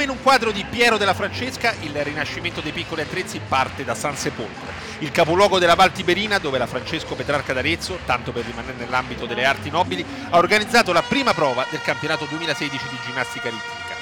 Come in un quadro di Piero della Francesca, il rinascimento dei piccoli attrezzi parte da San Sepolcro, il capoluogo della Val Tiberina dove la Francesco Petrarca d'Arezzo, tanto per rimanere nell'ambito delle arti nobili, ha organizzato la prima prova del campionato 2016 di ginnastica ritmica.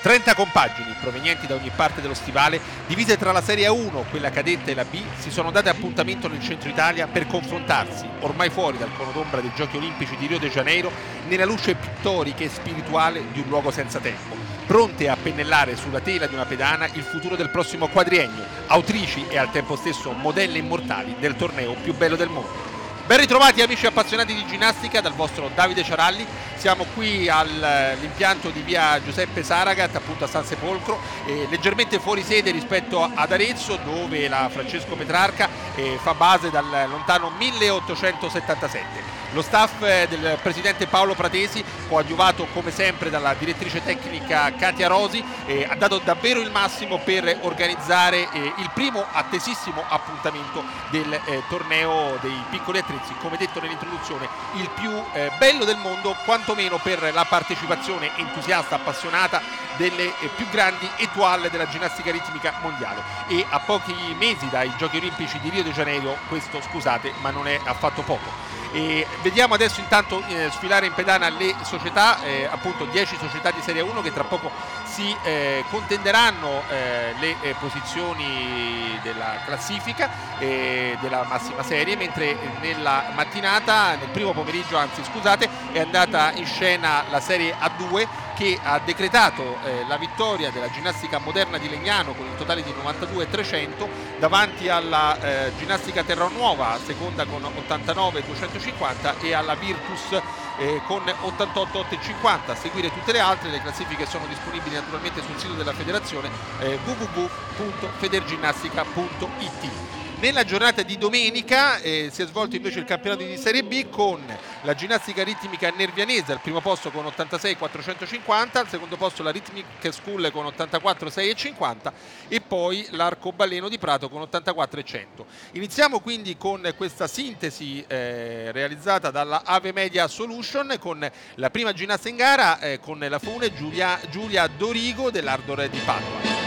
30 compagini provenienti da ogni parte dello stivale, divise tra la Serie A1, quella cadetta e la B, si sono date appuntamento nel centro Italia per confrontarsi, ormai fuori dal cono d'ombra dei Giochi Olimpici di Rio de Janeiro, nella luce pittorica e spirituale di un luogo senza tempo pronte a pennellare sulla tela di una pedana il futuro del prossimo quadriennio, autrici e al tempo stesso modelle immortali del torneo più bello del mondo. Ben ritrovati amici appassionati di ginnastica dal vostro Davide Ciaralli, siamo qui all'impianto di via Giuseppe Saragat, appunto a San Sepolcro, eh, leggermente fuori sede rispetto ad Arezzo dove la Francesco Petrarca eh, fa base dal lontano 1877. Lo staff eh, del presidente Paolo Pratesi, coadiuvato come sempre dalla direttrice tecnica Katia Rosi, eh, ha dato davvero il massimo per organizzare eh, il primo attesissimo appuntamento del eh, torneo dei piccoli attrezzi, come detto nell'introduzione, il più eh, bello del mondo, quantomeno per la partecipazione entusiasta, appassionata delle eh, più grandi étoile della ginnastica ritmica mondiale. E a pochi mesi dai Giochi Olimpici di Rio de Janeiro, questo scusate, ma non è affatto poco. E vediamo adesso intanto eh, sfilare in pedana le società, eh, appunto 10 società di Serie 1 che tra poco si eh, contenderanno eh, le eh, posizioni della classifica eh, della massima serie, mentre nella mattinata, nel primo pomeriggio anzi scusate, è andata in scena la Serie A2 che ha decretato eh, la vittoria della ginnastica moderna di Legnano con un totale di 92-300 davanti alla eh, ginnastica Terranuova, seconda con 89-250 e alla Virtus eh, con 88-850. A seguire tutte le altre, le classifiche sono disponibili naturalmente sul sito della federazione eh, www.federginnastica.it. Nella giornata di domenica eh, si è svolto invece il campionato di Serie B con la ginnastica ritmica nervianese al primo posto con 86-450, al secondo posto la Rhythmic School con 84-650 e poi l'arcobaleno di Prato con 84-100. Iniziamo quindi con questa sintesi eh, realizzata dalla Ave Media Solution con la prima ginnasta in gara eh, con la fune Giulia, Giulia Dorigo dell'Ardor di Padova.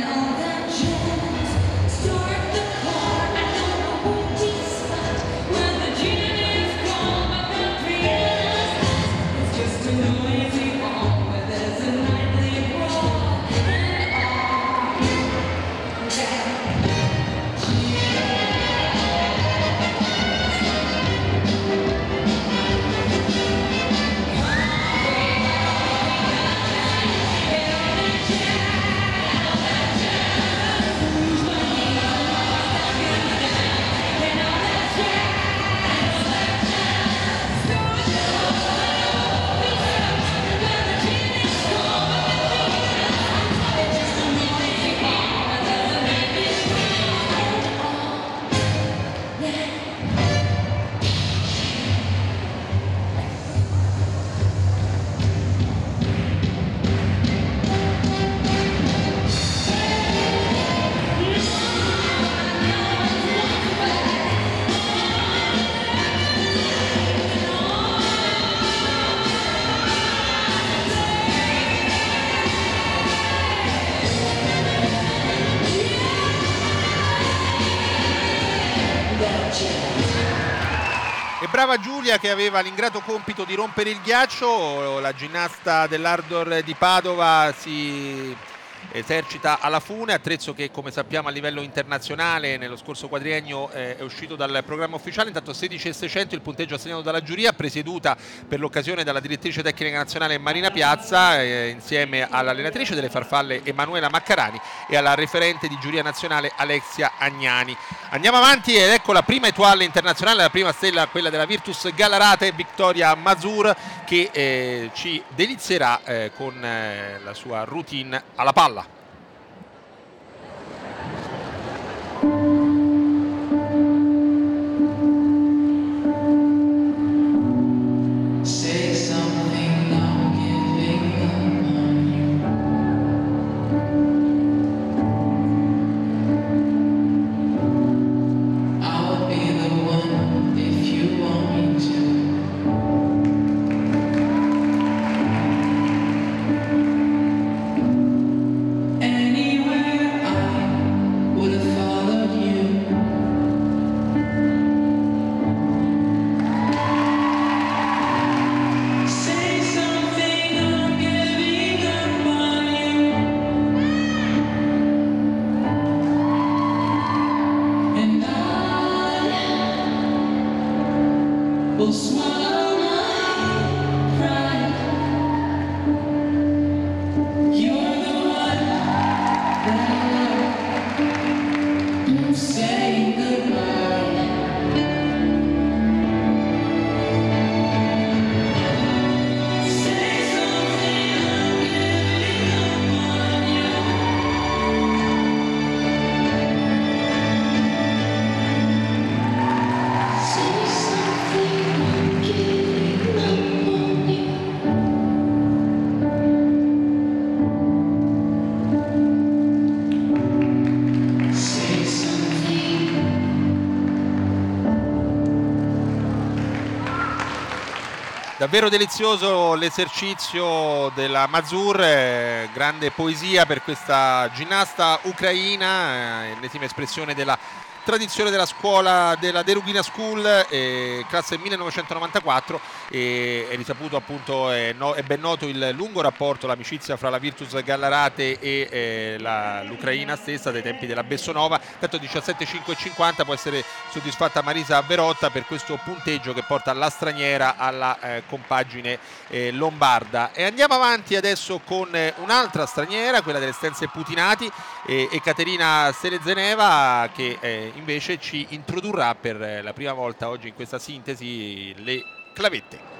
Brava Giulia che aveva l'ingrato compito di rompere il ghiaccio, la ginnasta dell'Ardor di Padova si esercita alla Fune, attrezzo che come sappiamo a livello internazionale nello scorso quadriennio eh, è uscito dal programma ufficiale, intanto 16.600 il punteggio assegnato dalla giuria, presieduta per l'occasione dalla direttrice tecnica nazionale Marina Piazza, eh, insieme all'allenatrice delle farfalle Emanuela Maccarani e alla referente di giuria nazionale Alexia Agnani. Andiamo avanti ed ecco la prima etuale internazionale, la prima stella, quella della Virtus Galarate, Vittoria Mazur, che eh, ci delizierà eh, con eh, la sua routine alla palla. Davvero delizioso l'esercizio della Mazur, eh, grande poesia per questa ginnasta ucraina, eh, espressione della tradizione della scuola della Derugina School, eh, classe 1994, e è risaputo appunto, è, no, è, ben noto il lungo rapporto, l'amicizia fra la Virtus Gallarate e eh, la, l'Ucraina stessa dai tempi della Bessonova, tanto 17,5,50 può essere soddisfatta Marisa Verotta per questo punteggio che porta la straniera alla eh, compagine eh, lombarda. E andiamo avanti adesso con eh, un'altra straniera, quella delle Stenze Putinati, e Caterina Selezeneva che eh, invece ci introdurrà per la prima volta oggi in questa sintesi le clavette.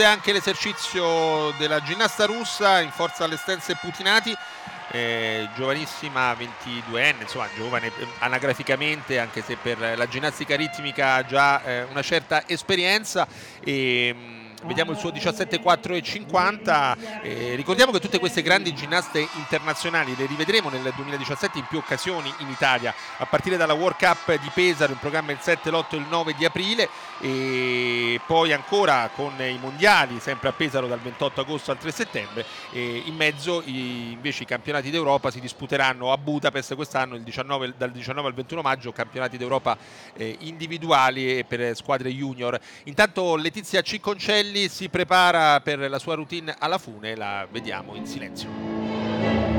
Conclude anche l'esercizio della ginnasta russa in forza alle stenze Putinati, eh, giovanissima 22enne, insomma giovane eh, anagraficamente anche se per la ginnastica ritmica ha già eh, una certa esperienza. E, mm, vediamo il suo 17,4,50 eh, ricordiamo che tutte queste grandi ginnaste internazionali le rivedremo nel 2017 in più occasioni in Italia a partire dalla World Cup di Pesaro in programma il 7, l'8 e il 9 di aprile e poi ancora con i mondiali sempre a Pesaro dal 28 agosto al 3 settembre e in mezzo i, invece i campionati d'Europa si disputeranno a Budapest quest'anno 19, dal 19 al 21 maggio campionati d'Europa eh, individuali per squadre junior intanto Letizia Cicconcelli si prepara per la sua routine alla fune, la vediamo in silenzio.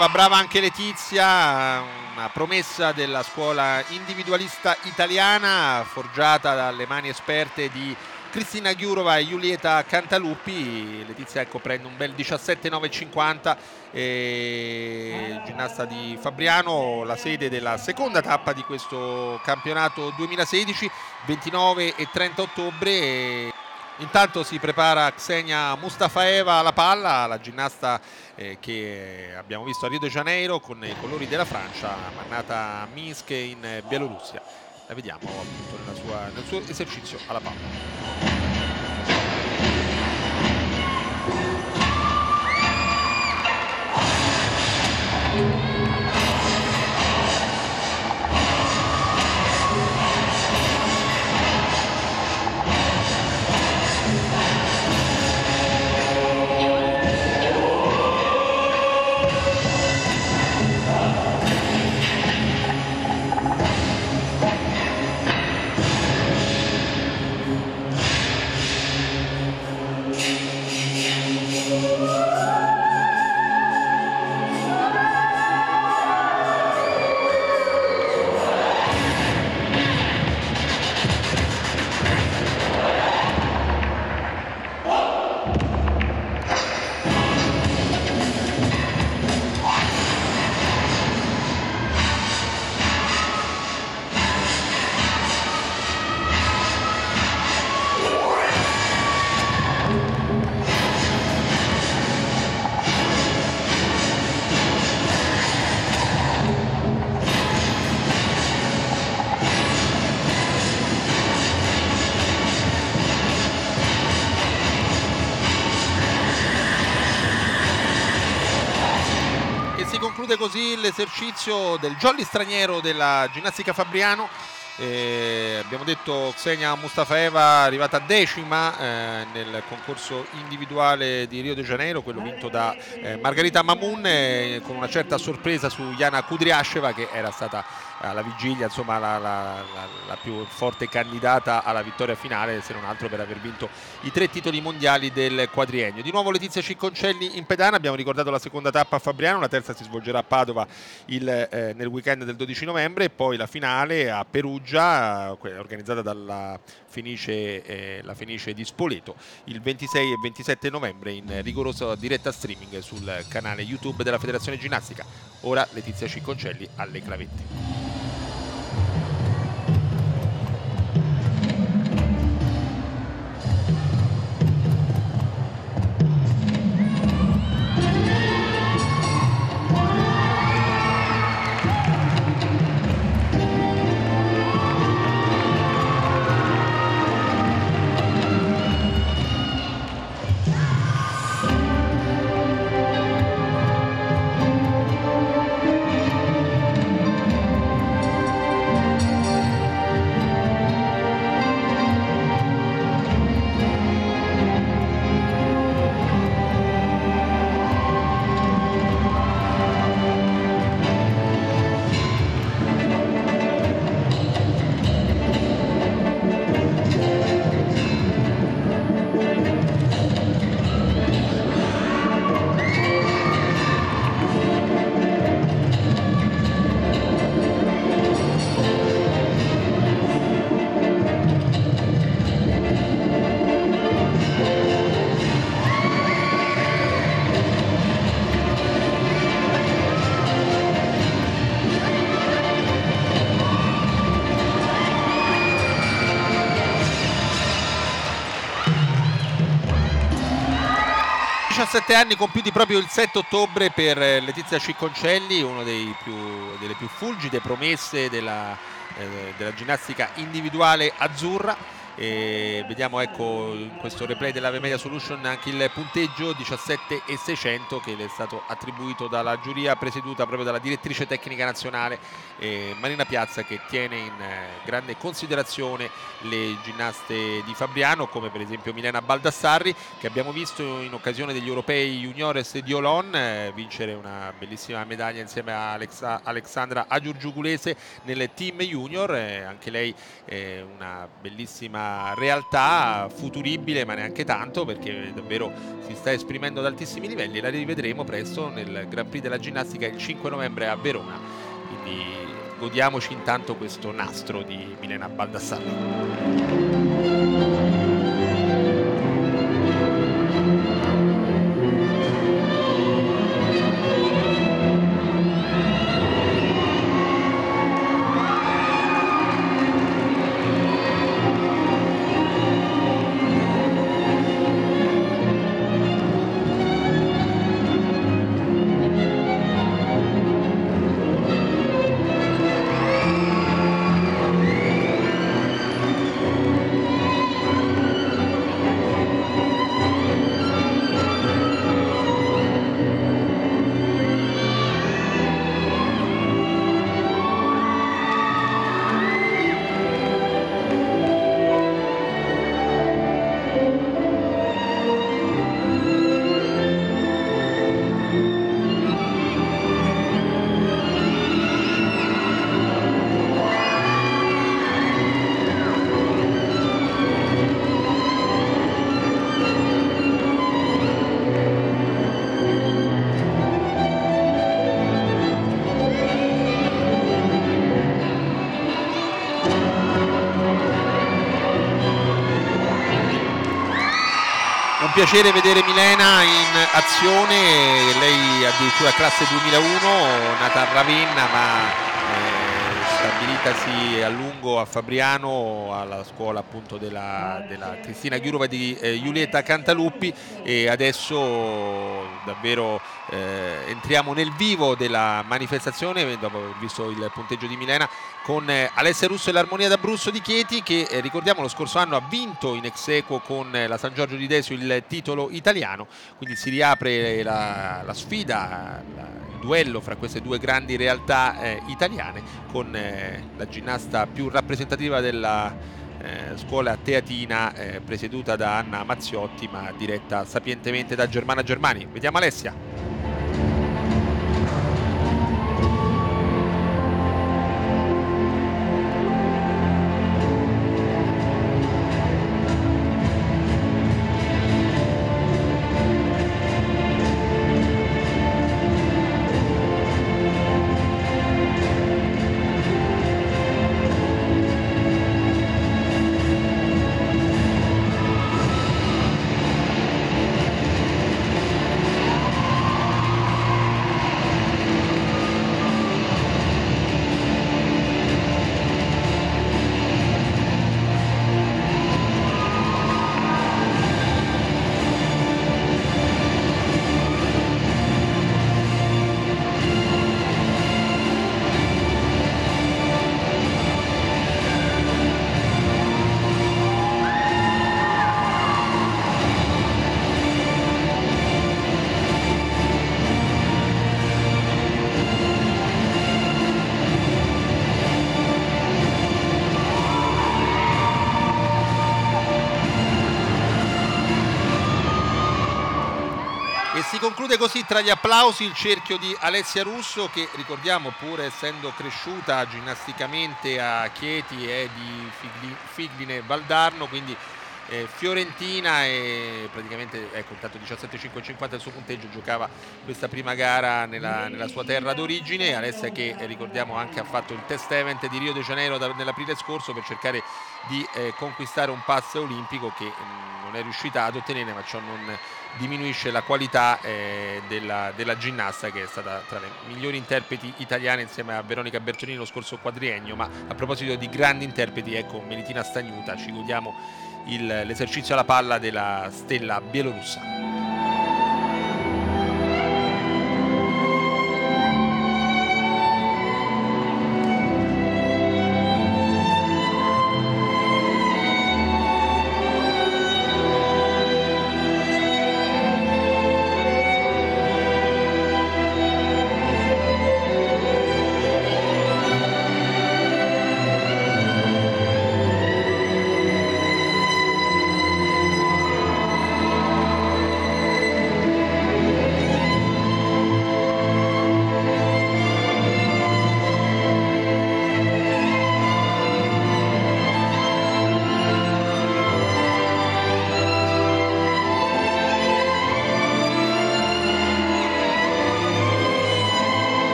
Brava, brava anche Letizia, una promessa della scuola individualista italiana forgiata dalle mani esperte di Cristina Ghiurova e Giulietta Cantaluppi. Letizia ecco, prende un bel 17,950, eh, ginnasta di Fabriano, la sede della seconda tappa di questo campionato 2016, 29 e 30 ottobre. Intanto si prepara Xenia Mustafaeva alla palla, la ginnasta eh, che abbiamo visto a Rio de Janeiro con i colori della Francia, mandata a Minsk in Bielorussia. La vediamo appunto sua, nel suo esercizio alla palla. Conclude così l'esercizio del jolly straniero della ginnastica Fabriano. Eh, abbiamo detto Xenia Mustafaeva arrivata decima eh, nel concorso individuale di Rio de Janeiro, quello vinto da eh, Margarita Mamun eh, con una certa sorpresa su Yana Kudryasheva che era stata alla vigilia insomma la, la, la, la, più forte candidata alla vittoria finale se non altro per aver vinto i tre titoli mondiali del quadriennio. Di nuovo Letizia Cicconcelli in pedana abbiamo ricordato la seconda tappa a Fabriano la terza si svolgerà a Padova il, eh, nel weekend del 12 novembre e poi la finale a Perugia organizzata dalla Fenice, eh, la Fenice di Spoleto il 26 e 27 novembre in rigorosa diretta streaming sul canale YouTube della Federazione Ginnastica. Ora Letizia Cicconcelli alle clavette 17 anni compiuti proprio il 7 ottobre per Letizia Cicconcelli, una delle più fulgide promesse della, eh, della ginnastica individuale azzurra e vediamo ecco in questo replay della Media Solution anche il punteggio 17 e 600 che è stato attribuito dalla giuria presieduta proprio dalla direttrice tecnica nazionale eh, Marina Piazza che tiene in eh, grande considerazione le ginnaste di Fabriano come per esempio Milena Baldassarri che abbiamo visto in occasione degli europei juniores di Olon eh, vincere una bellissima medaglia insieme a Alexa, Alexandra Agiurgiugulese nel team junior. Eh, anche lei una bellissima realtà futuribile ma neanche tanto perché davvero si sta esprimendo ad altissimi livelli la rivedremo presto nel Grand Prix della ginnastica il 5 novembre a Verona. Quindi godiamoci intanto questo nastro di Milena Baldassarri piacere vedere Milena in azione, lei addirittura classe 2001, nata a Ravenna ma stabilitasi a lungo a Fabriano alla scuola appunto della, della Cristina Chiurova di eh, Giulietta Cantaluppi. E adesso davvero eh, entriamo nel vivo della manifestazione dopo aver visto il punteggio di Milena con eh, Alessia Russo e l'Armonia d'Abruzzo di Chieti che eh, ricordiamo lo scorso anno ha vinto in ex equo con eh, la San Giorgio di Desio il titolo italiano quindi si riapre la, la sfida la, duello fra queste due grandi realtà eh, italiane con eh, la ginnasta più rappresentativa della eh, scuola teatina eh, presieduta da Anna Mazziotti ma diretta sapientemente da Germana Germani. Vediamo Alessia. Conclude così tra gli applausi il cerchio di Alessia Russo che ricordiamo pur essendo cresciuta ginnasticamente a Chieti è di Figline Valdarno, quindi eh, Fiorentina e praticamente ecco intanto 17,550 il suo punteggio giocava questa prima gara nella, nella, sua terra d'origine. Alessia che eh, ricordiamo anche ha fatto il test event di Rio de Janeiro nell'aprile scorso per cercare di eh, conquistare un pass olimpico che mh, mm, non è riuscita ad ottenere ma ciò non diminuisce la qualità eh, della, della, ginnasta che è stata tra le migliori interpreti italiane insieme a Veronica Bertolini lo scorso quadriennio ma a proposito di grandi interpreti ecco Melitina Stagnuta ci godiamo l'esercizio alla palla della stella bielorussa.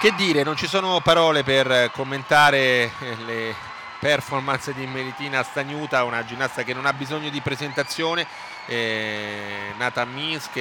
Che dire, non ci sono parole per commentare eh, le performance di Meritina Stagnuta, una ginnasta che non ha bisogno di presentazione, eh, nata a Minsk,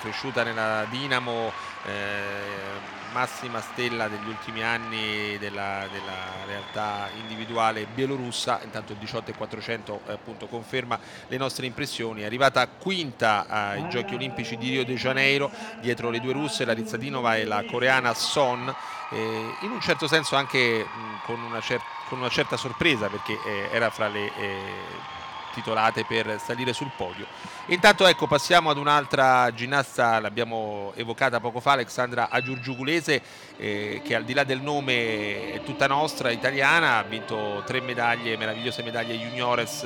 cresciuta nella Dinamo, eh, massima stella degli ultimi anni della, della realtà individuale bielorussa, intanto il 18 e 400 eh, appunto conferma le nostre impressioni, è arrivata quinta ai Giochi Olimpici di Rio de Janeiro, dietro le due russe, la Rizzadinova e la coreana Son, eh, in un certo senso anche mh, con, una cer con, una certa sorpresa perché eh, era fra le eh, titolate per salire sul podio. Intanto ecco passiamo ad un'altra ginnasta, l'abbiamo evocata poco fa, Alexandra Agiurgiugulese, eh, che al di là del nome è tutta nostra, italiana, ha vinto tre medaglie, meravigliose medaglie juniores,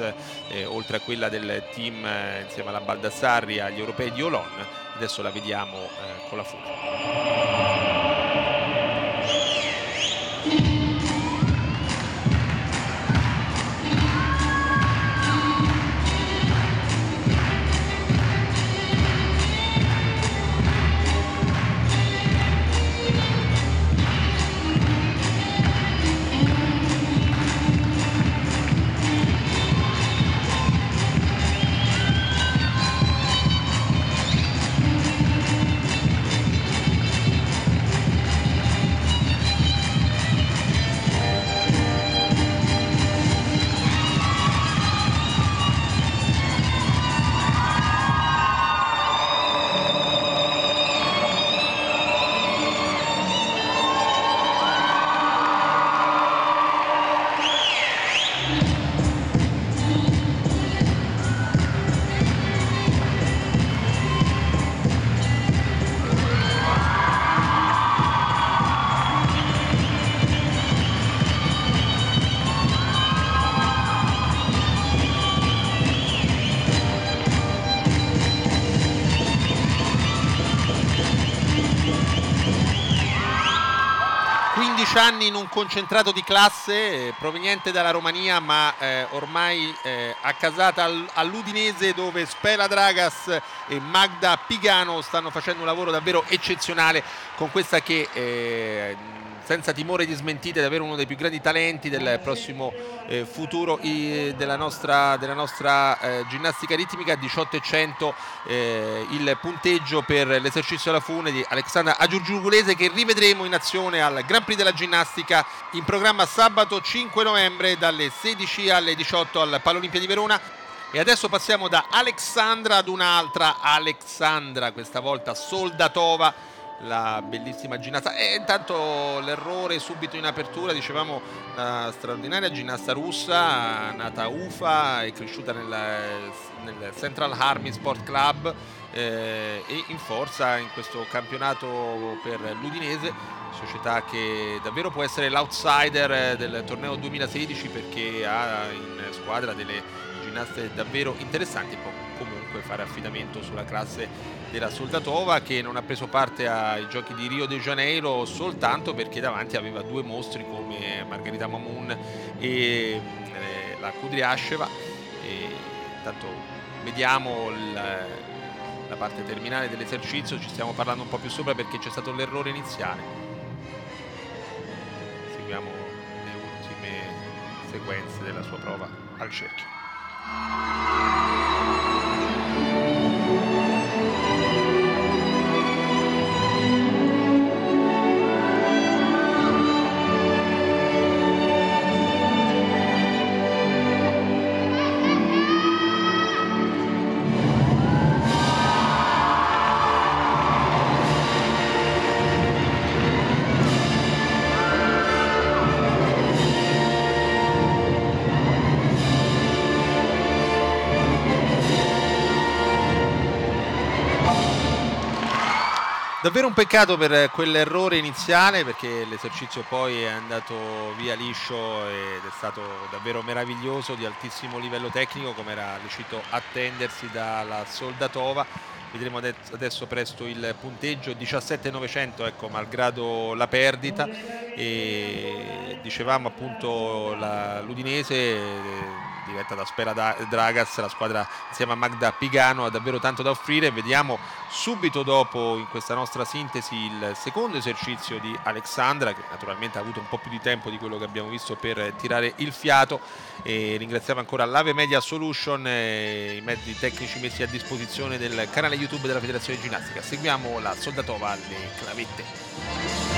eh, oltre a quella del team eh, insieme alla Baldassarri agli europei di Olon. Adesso la vediamo eh, con la foto. 15 anni in un concentrato di classe eh, proveniente dalla Romania ma eh, ormai eh, accasata al, all'Udinese dove Spela Dragas e Magda Pigano stanno facendo un lavoro davvero eccezionale con questa che eh, senza timore di smentite, davvero uno dei più grandi talenti del prossimo eh, futuro i, della nostra, della nostra eh, ginnastica ritmica, 18,100 eh, il punteggio per l'esercizio alla fune di Alexandra Agiurgiugulese che rivedremo in azione al Grand Prix della ginnastica in programma sabato 5 novembre dalle 16 alle 18 al Palo di Verona. E adesso passiamo da Alexandra ad un'altra Alexandra, questa volta Soldatova la bellissima ginnasta e intanto l'errore subito in apertura dicevamo la straordinaria ginnasta russa nata a Ufa e cresciuta nel, nel Central Army Sport Club eh, e in forza in questo campionato per l'Udinese società che davvero può essere l'outsider del torneo 2016 perché ha in squadra delle ginnaste davvero interessanti comunque fare affidamento sulla classe della Soldatova che non ha preso parte ai giochi di Rio de Janeiro soltanto perché davanti aveva due mostri come Margherita Mamun e eh, la Kudryasheva. Intanto vediamo il, la parte terminale dell'esercizio ci stiamo parlando un po' più sopra perché c'è stato l'errore iniziale. Seguiamo le ultime sequenze della sua prova al cerchio Davvero un peccato per quell'errore iniziale perché l'esercizio poi è andato via liscio ed è stato davvero meraviglioso di altissimo livello tecnico come era lecito attendersi dalla Soldatova. Vedremo adesso presto il punteggio 17-900 ecco malgrado la perdita e dicevamo appunto l'Udinese diretta da Spera Dragas, la squadra insieme a Magda Pigano ha davvero tanto da offrire. Vediamo subito dopo in questa nostra sintesi il secondo esercizio di Alexandra che naturalmente ha avuto un po' più di tempo di quello che abbiamo visto per tirare il fiato e ringraziamo ancora l'Ave Media Solution e i mezzi tecnici messi a disposizione del canale YouTube della Federazione Ginnastica. Seguiamo la Soldatova alle clavette.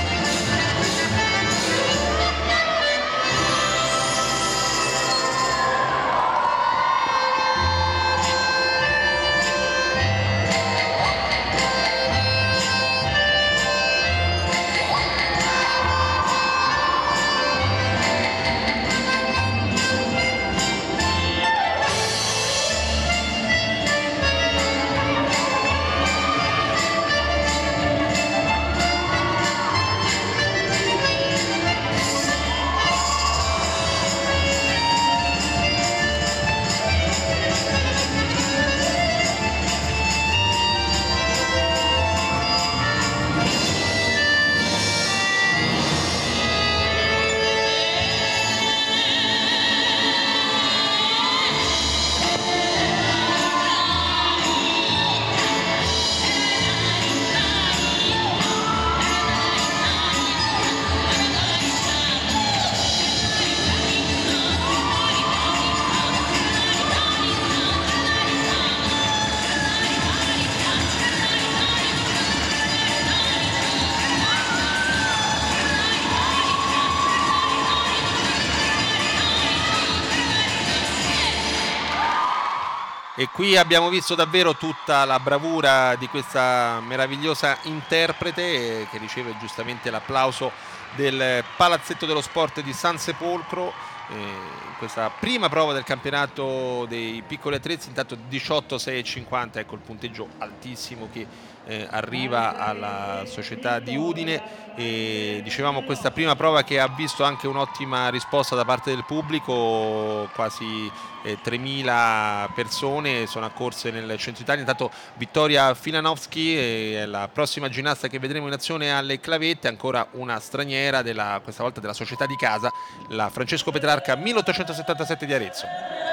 E qui abbiamo visto davvero tutta la bravura di questa meravigliosa interprete eh, che riceve giustamente l'applauso del Palazzetto dello Sport di San Sepolcro eh, in questa prima prova del campionato dei piccoli attrezzi intanto 18 6 50 ecco il punteggio altissimo che eh, arriva alla società di Udine. E dicevamo questa prima prova che ha visto anche un'ottima risposta da parte del pubblico quasi eh, 3.000 persone sono accorse nel centro Italia. Intanto Vittoria Filanowski è la prossima ginnasta che vedremo in azione alle clavette ancora una straniera della, questa volta della società di casa la Francesco Petrarca 1877 di Arezzo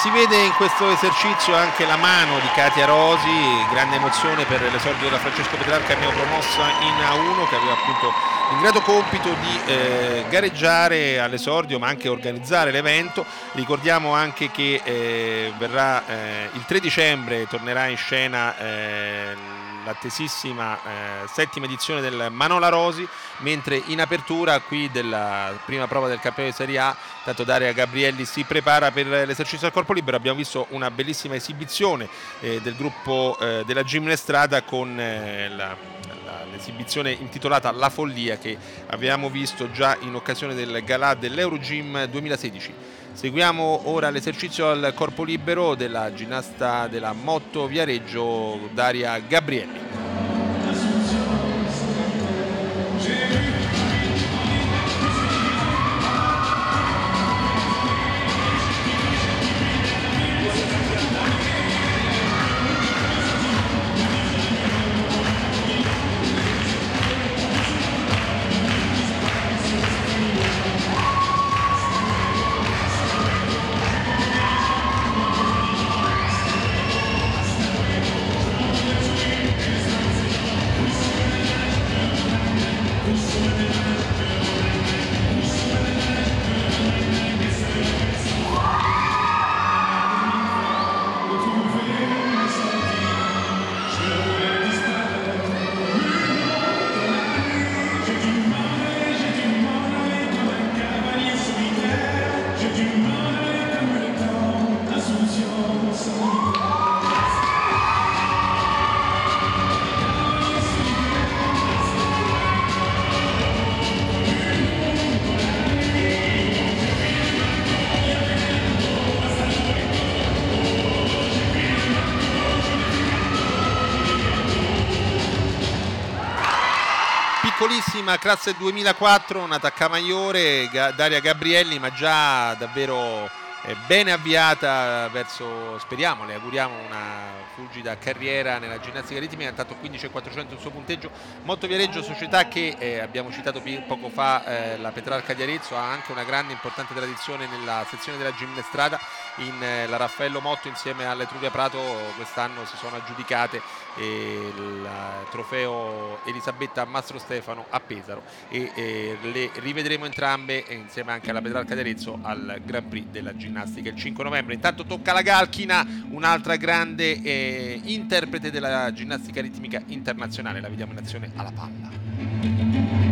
si vede in questo esercizio anche la mano di Katia Rosi, grande emozione per l'esordio della Francesco Petrarca neopromossa in A1 che aveva appunto il grato compito di eh, gareggiare all'esordio ma anche organizzare l'evento. Ricordiamo anche che eh, verrà eh, il 3 dicembre tornerà in scena eh, l'attesissima eh, settima edizione del Manola Rosi, mentre in apertura qui della prima prova del campione di Serie A, tanto Daria Gabrielli si prepara per l'esercizio al corpo libero, abbiamo visto una bellissima esibizione eh, del gruppo eh, della Gimnestrada con eh, la, la, l'esibizione intitolata La Follia che abbiamo visto già in occasione del galà dell'Eurogym 2016. Seguiamo ora l'esercizio al corpo libero della ginnasta della Motto Viareggio Daria Gabrielli. Piccolissima classe 2004, una taccamaiore, Daria Gabrielli, ma già davvero eh, bene avviata verso, speriamo, le auguriamo una fulgida carriera nella ginnastica ritmica, intanto 15.400 il suo punteggio. Molto Viareggio, società che eh, abbiamo citato poco fa, eh, la Petrarca di Arezzo, ha anche una grande importante tradizione nella sezione della gimnestrada, in, eh, la Raffaello Motto insieme all'Etruria Prato quest'anno si sono aggiudicate il trofeo Elisabetta Mastro Stefano a Pesaro e le rivedremo entrambe insieme anche alla Petrarca di Arezzo al Grand Prix della ginnastica. ginnastica il 5 novembre. Intanto tocca la Galchina, un'altra grande eh, interprete della ginnastica ritmica internazionale, la vediamo in azione alla palla.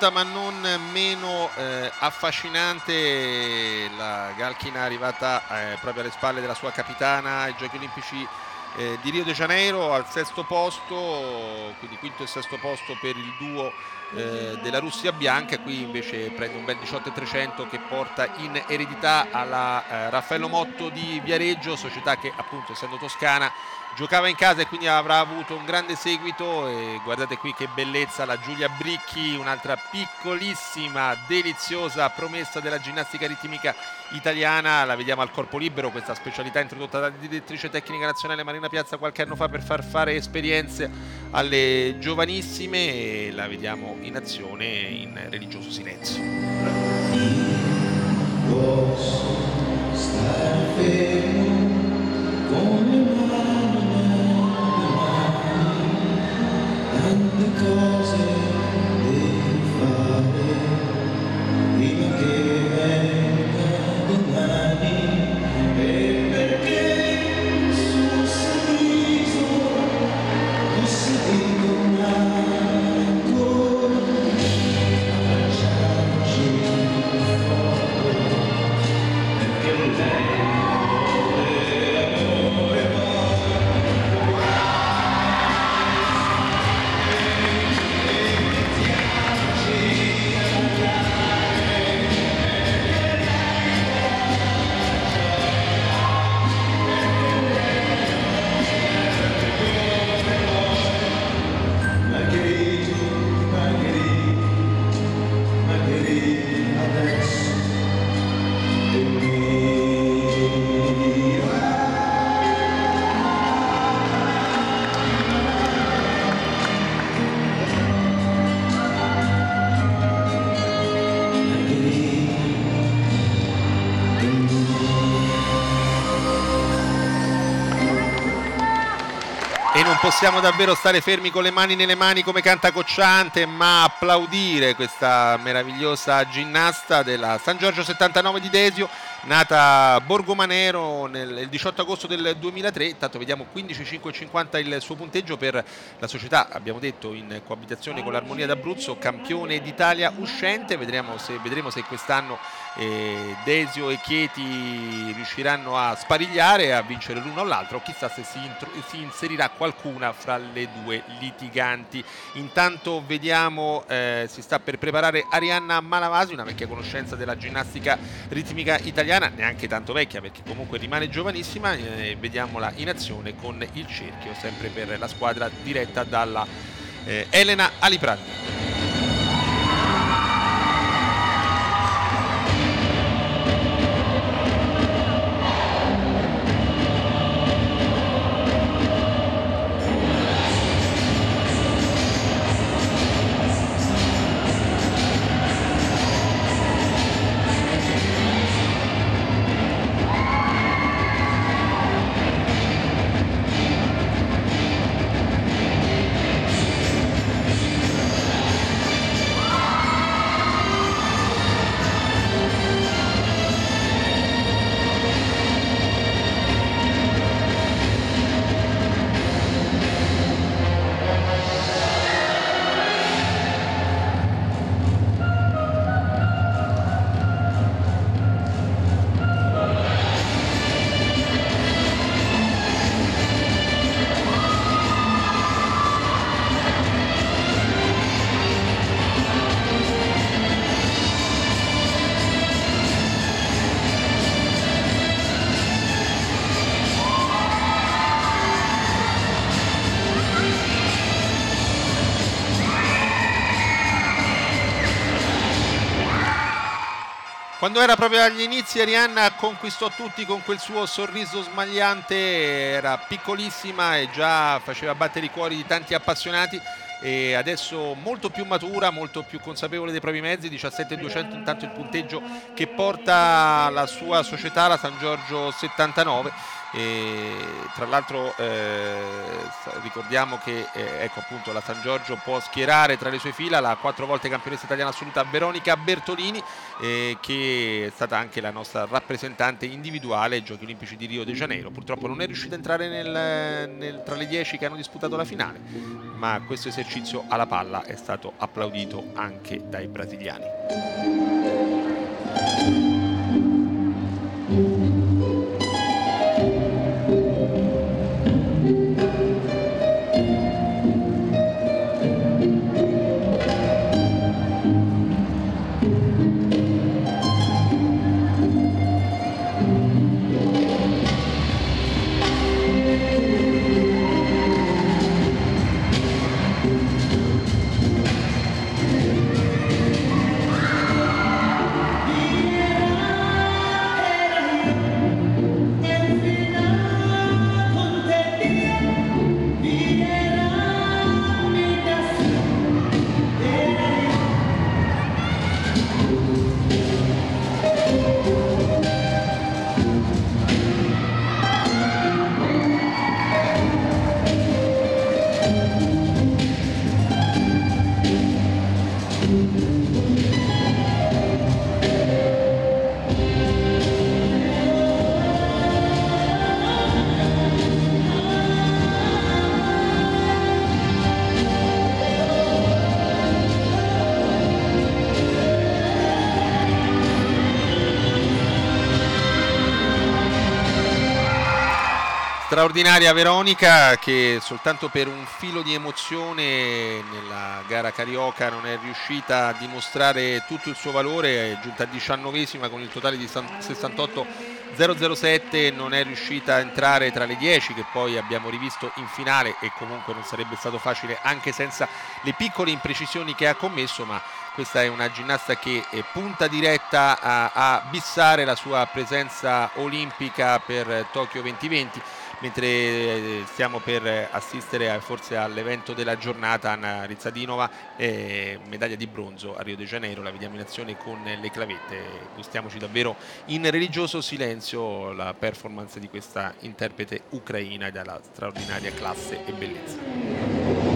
Stagnuta ma non meno eh, affascinante la Galchina arrivata eh, proprio alle spalle della sua capitana ai Giochi Olimpici eh, di Rio de Janeiro al sesto posto quindi quinto e sesto posto per il duo eh, della Russia bianca. Qui invece prende un bel 18,300 che porta in eredità alla eh, Raffaello Motto di Viareggio società che appunto essendo toscana giocava in casa e quindi avrà avuto un grande seguito e guardate qui che bellezza la Giulia Bricchi un'altra piccolissima deliziosa promessa della ginnastica ritmica italiana. La vediamo al corpo libero questa specialità introdotta dalla direttrice tecnica nazionale Marina Piazza qualche anno fa per far fare esperienze alle giovanissime e la vediamo in azione in religioso silenzio. Posso fermo possiamo davvero stare fermi con le mani nelle mani come canta Cocciante, ma applaudire questa meravigliosa ginnasta della San Giorgio 79 di Desio nata Borgomanero nel, il 18 agosto del 2003, intanto vediamo 15,550 il suo punteggio per la società, abbiamo detto in coabitazione con l'Armonia d'Abruzzo, campione d'Italia uscente, vedremo se, vedremo se quest'anno eh, Desio e Chieti riusciranno a sparigliare e a vincere l'uno o l'altro, chissà se si, intro, si, inserirà qualcuna fra le due litiganti. Intanto vediamo, eh, si sta per preparare Arianna Malavasi, una vecchia conoscenza della ginnastica ritmica italiana, neanche tanto vecchia perché comunque rimane giovanissima, eh, vediamola in azione con il cerchio, sempre per la squadra diretta dalla eh, Elena Aliprandi. Quando era proprio agli inizi Arianna conquistò tutti con quel suo sorriso smagliante, era piccolissima e già faceva battere i cuori di tanti appassionati e adesso molto più matura, molto più consapevole dei propri mezzi, 17.200 intanto il punteggio che porta la sua società, la San Giorgio 79 e tra l'altro eh, ricordiamo che eh, ecco appunto la San Giorgio può schierare tra le sue fila la quattro volte campionessa italiana assoluta Veronica Bertolini eh, che è stata anche la nostra rappresentante individuale ai Giochi Olimpici di Rio de Janeiro. Purtroppo non è riuscita a entrare nel, nel, tra le dieci che hanno disputato la finale ma questo esercizio alla palla è stato applaudito anche dai brasiliani straordinaria Veronica che soltanto per un filo di emozione nella gara carioca non è riuscita a dimostrare tutto il suo valore, è giunta diciannovesima con il totale di 68-007, non è riuscita a entrare tra le 10 che poi abbiamo rivisto in finale e comunque non sarebbe stato facile anche senza le piccole imprecisioni che ha commesso, ma questa è una ginnasta che punta diretta a, a bissare la sua presenza olimpica per Tokyo 2020 mentre eh, stiamo per assistere forse all'evento della giornata Anna Rizzadinova eh, medaglia di bronzo a Rio de Janeiro la vediamo in azione con le clavette. Gustiamoci davvero in religioso silenzio la performance di questa interprete ucraina dalla straordinaria classe e bellezza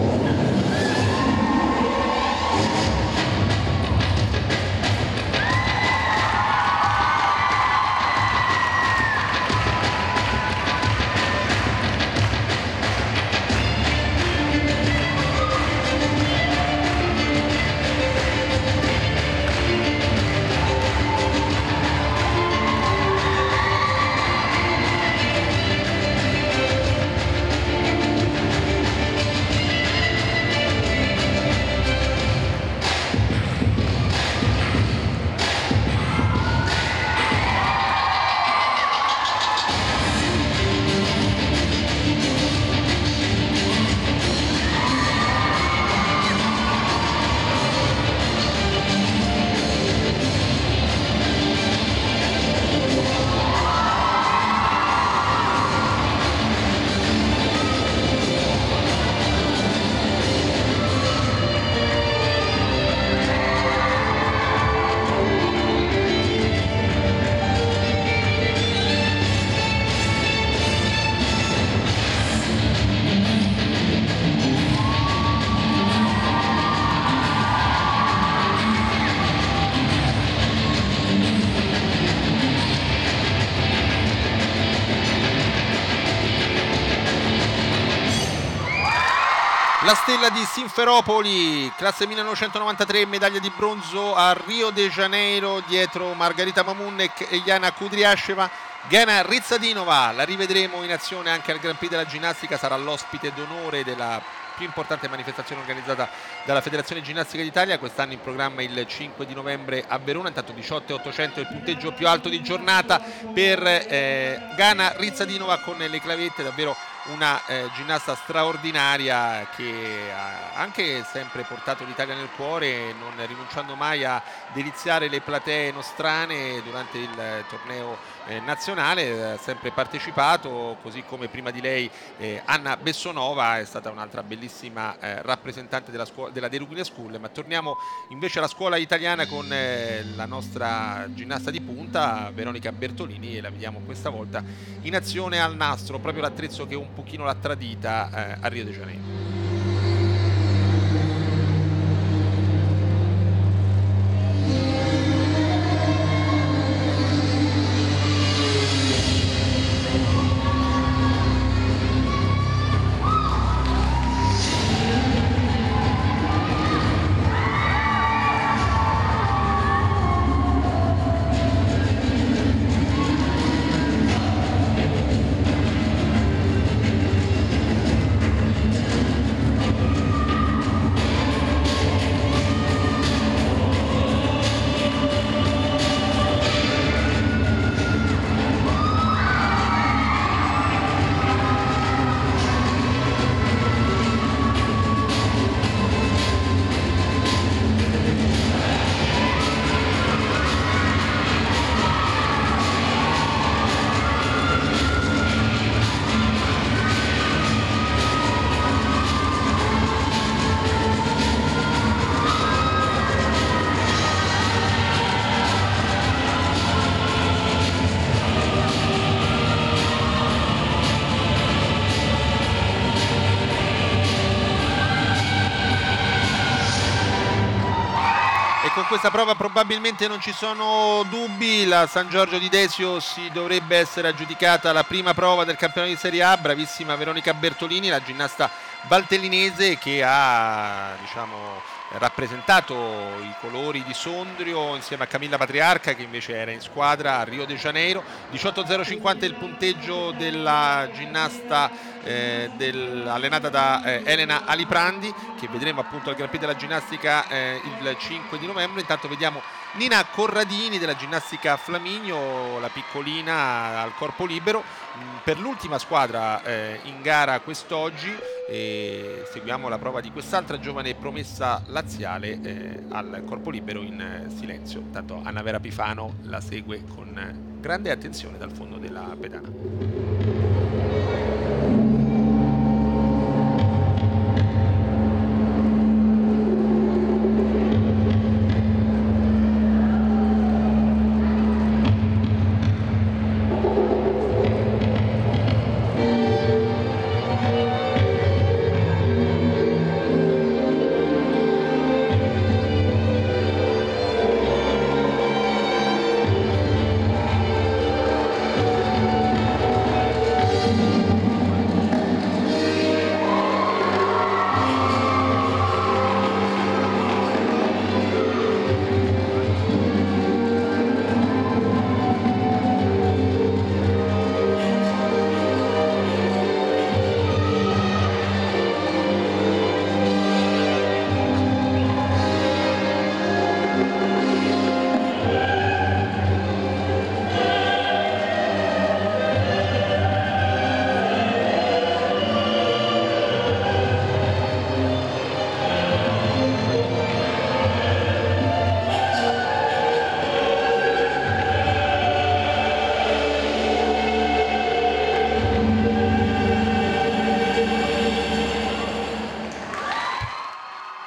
stella di Sinferopoli, classe 1993, medaglia di bronzo a Rio de Janeiro dietro Margarita Mamunnek e Jana Kudryasheva. Gana Rizzadinova, la rivedremo in azione anche al Gran Prix della ginnastica, sarà l'ospite d'onore della più importante manifestazione organizzata dalla Federazione Ginnastica d'Italia, quest'anno in programma il 5 di novembre a Verona, intanto 18 e 800 il punteggio più alto di giornata per eh, Gana Rizzadinova con le clavette, davvero una eh, ginnasta straordinaria che ha anche sempre portato l'Italia nel cuore, non rinunciando mai a deliziare le platee nostrane durante il torneo eh, nazionale, ha sempre partecipato, così come prima di lei eh, Anna Bessonova è stata un'altra bellissima eh, rappresentante della, scuola, della De School, ma torniamo invece alla scuola italiana con eh, la nostra ginnasta di punta Veronica Bertolini e la vediamo questa volta in azione al nastro, proprio l'attrezzo che un pochino l'ha tradita eh, a Rio de Janeiro. Questa prova probabilmente non ci sono dubbi, la San Giorgio di Desio si dovrebbe essere aggiudicata la prima prova del campionato di Serie A, bravissima Veronica Bertolini, la ginnasta valtellinese che ha diciamo, rappresentato i colori di Sondrio insieme a Camilla Patriarca che invece era in squadra a Rio de Janeiro. 18.050 il punteggio della ginnasta eh, del, allenata da eh, Elena Aliprandi che vedremo appunto al Gran Prix della ginnastica eh, il 5 di novembre. Intanto vediamo Nina Corradini della ginnastica Flaminio la piccolina al corpo libero. Mm, per l'ultima squadra eh, in gara quest'oggi e seguiamo la prova di quest'altra giovane promessa laziale eh, al corpo libero in eh, silenzio. Intanto Anna Vera Pifano la segue con grande attenzione dal fondo della pedana.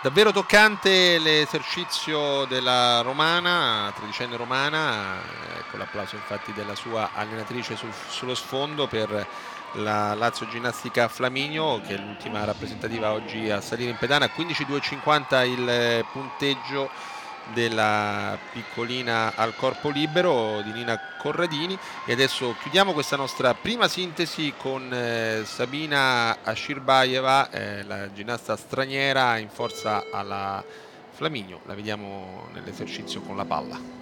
Davvero toccante l'esercizio della romana, tredicenne romana, ecco l'applauso infatti della sua allenatrice sul, sullo sfondo per la Lazio Ginnastica Flaminio che è l'ultima rappresentativa oggi a salire in pedana, 15-2,50 il punteggio della piccolina al corpo libero di Nina Corradini e adesso chiudiamo questa nostra prima sintesi con eh, Sabina Ashirbaeva, eh, la ginnasta straniera in forza alla Flaminio, la vediamo nell'esercizio con la palla.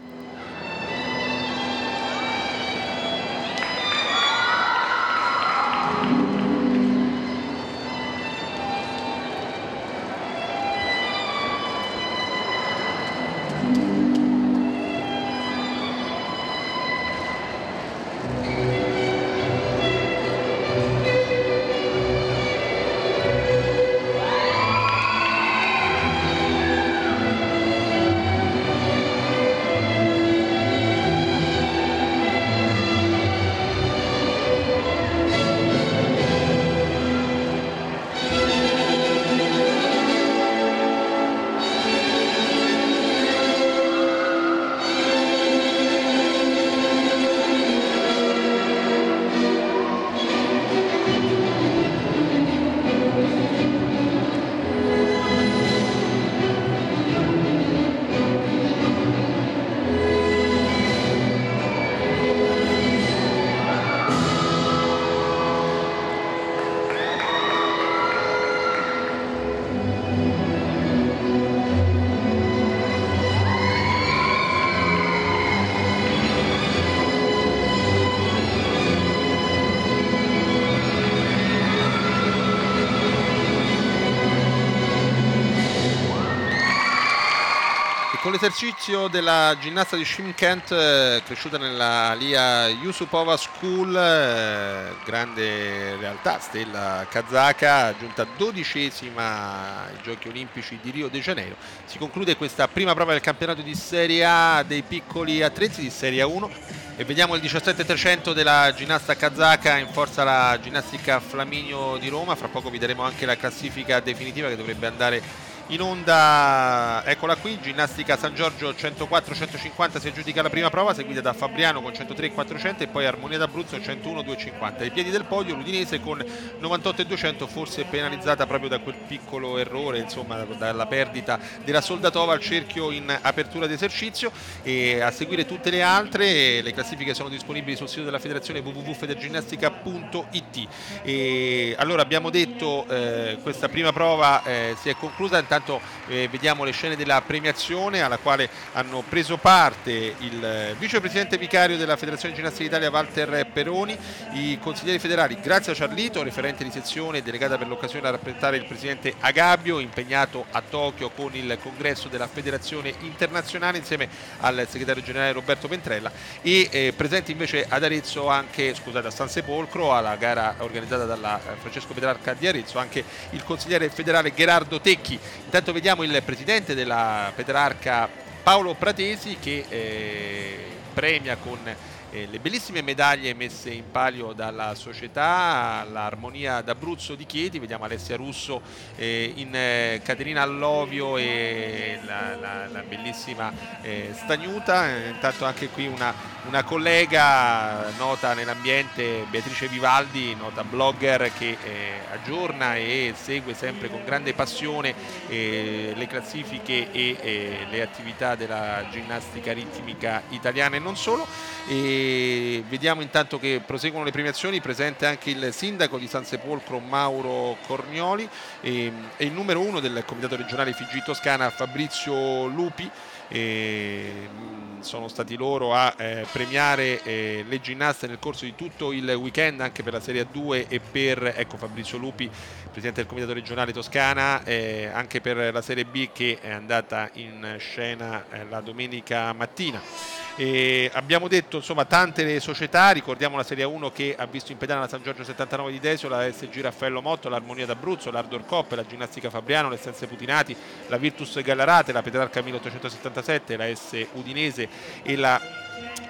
Con l'esercizio della ginnasta di Shimkent, eh, cresciuta nella Lia Yusupova School, eh, grande realtà, stella kazaka, giunta dodicesima ai Giochi Olimpici di Rio de Janeiro. Si conclude questa prima prova del campionato di Serie A dei piccoli attrezzi di Serie A1 e vediamo il 17% della ginnasta kazaka in forza alla ginnastica Flaminio di Roma. Fra poco vi daremo anche la classifica definitiva che dovrebbe andare in onda, eccola qui, ginnastica San Giorgio 104-150 si aggiudica la prima prova, seguita da Fabriano con 103-400 e poi Armonia d'Abruzzo 101-250. Ai piedi del podio l'Udinese con 98-200, forse penalizzata proprio da quel piccolo errore, insomma dalla perdita della Soldatova al cerchio in apertura d'esercizio e a seguire tutte le altre, le classifiche sono disponibili sul sito della federazione www.federginnastica.it. E allora abbiamo detto eh, questa prima prova eh, si è conclusa, intanto intanto eh, vediamo le scene della premiazione alla quale hanno preso parte il vicepresidente vicario della Federazione Ginnastica d'Italia Walter Peroni, i consiglieri federali Grazia Ciarlito, referente di sezione delegata per l'occasione a rappresentare il presidente Agabio, impegnato a Tokyo con il congresso della Federazione Internazionale insieme al segretario generale Roberto Ventrella e eh, presenti invece ad Arezzo anche, scusate, a San Sepolcro alla gara organizzata da eh, Francesco Petrarca di Arezzo anche il consigliere federale Gerardo Tecchi Intanto vediamo il presidente della Petrarca Paolo Pratesi che eh, premia con eh, le bellissime medaglie messe in palio dalla società, l'armonia d'Abruzzo di Chieti, vediamo Alessia Russo eh, in eh, Caterina Allovio e la, la, la bellissima eh, Stagnuta, intanto anche qui una, una collega nota nell'ambiente, Beatrice Vivaldi, nota blogger che eh, aggiorna e segue sempre con grande passione eh, le classifiche e le attività della ginnastica ritmica italiana e non solo. E vediamo intanto che proseguono le premiazioni, presente anche il sindaco di San Sepolcro Mauro Cornioli e, e il numero uno del comitato regionale Figi Toscana Fabrizio Lupi. E, sono stati loro a eh, premiare eh, le ginnaste nel corso di tutto il weekend anche per la Serie A2 e per ecco, Fabrizio Lupi, presidente del Comitato regionale Toscana, eh, anche per la Serie B che è andata in scena eh, la domenica mattina. E abbiamo detto insomma tante le società, ricordiamo la Serie 1 che ha visto in pedana la San Giorgio 79 di Desio, la SG Raffaello Motto, l'Armonia d'Abruzzo, l'Ardor Cop, la Ginnastica Fabriano, l'Essenze Putinati, la Virtus Gallarate, la Petrarca 1877, la S Udinese e la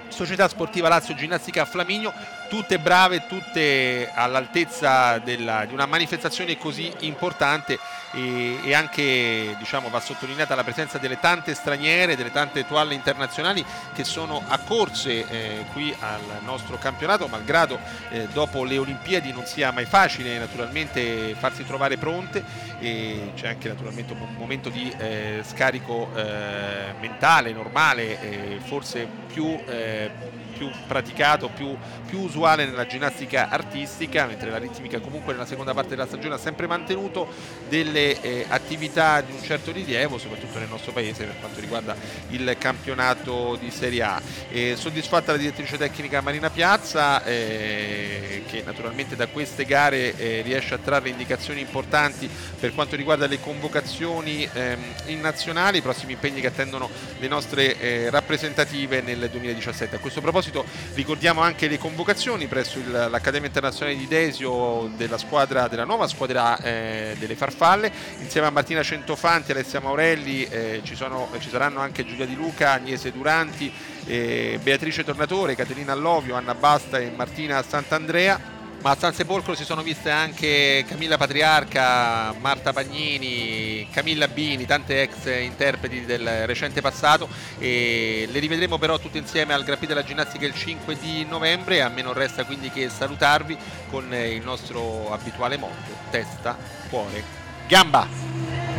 Società Sportiva Lazio Ginnastica Flaminio, tutte brave, tutte all'altezza di una manifestazione così importante e, e anche diciamo, va sottolineata la presenza delle tante straniere, delle tante toalle internazionali che sono accorse eh, qui al nostro campionato, malgrado eh, dopo le Olimpiadi non sia mai facile naturalmente farsi trovare pronte e c'è anche naturalmente un momento di eh, scarico eh, mentale, normale, forse più eh, più praticato, più, più, usuale nella ginnastica artistica, mentre la ritmica comunque nella seconda parte della stagione ha sempre mantenuto delle eh, attività di un certo rilievo, soprattutto nel nostro paese per quanto riguarda il campionato di Serie A. E soddisfatta la direttrice tecnica Marina Piazza eh, che naturalmente da queste gare eh, riesce a trarre indicazioni importanti per quanto riguarda le convocazioni ehm, in nazionale, i prossimi impegni che attendono le nostre eh, rappresentative nel 2017. A questo proposito ricordiamo anche le convocazioni presso l'Accademia Internazionale di Desio della, squadra, della nuova squadra eh, delle farfalle, insieme a Martina Centofanti, Alessia Maurelli eh, ci, sono, ci, saranno anche Giulia Di Luca, Agnese Duranti, eh, Beatrice Tornatore, Caterina Allovio, Anna Basta e Martina Sant'Andrea ma a San Sepolcro si sono viste anche Camilla Patriarca, Marta Pagnini, Camilla Bini, tante ex interpreti del recente passato e le rivedremo però tutte insieme al Gran della Ginnastica il 5 di novembre, a me non resta quindi che salutarvi con il nostro abituale motto, testa, cuore, gamba!